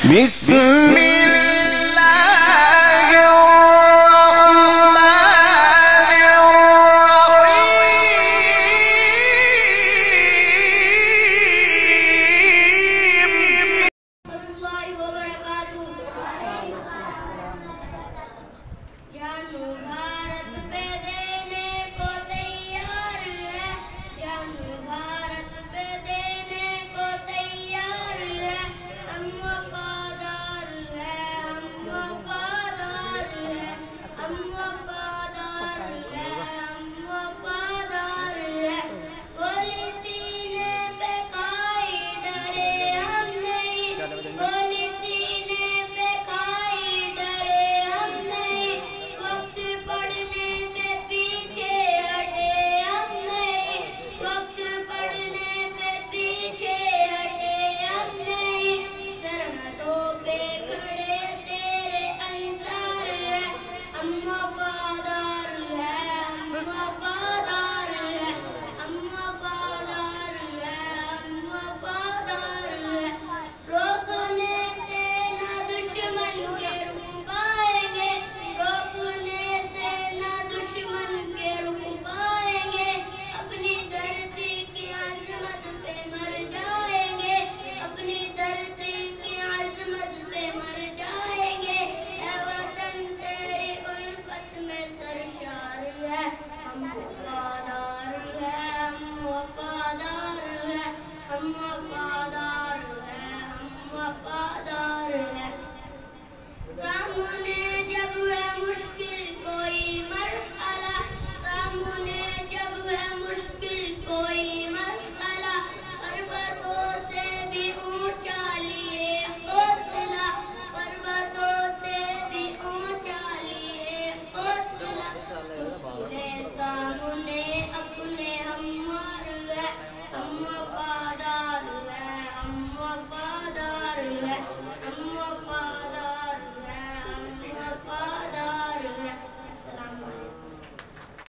بسم الله Amma father, father.